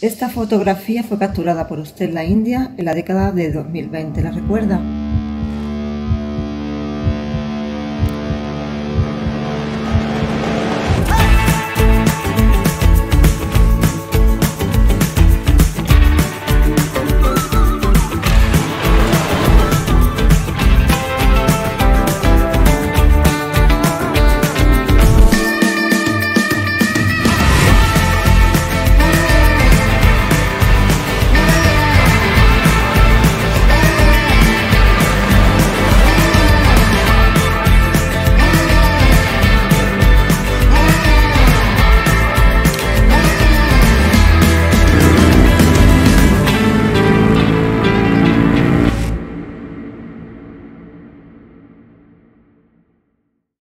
Esta fotografía fue capturada por usted en la India en la década de 2020, ¿la recuerda?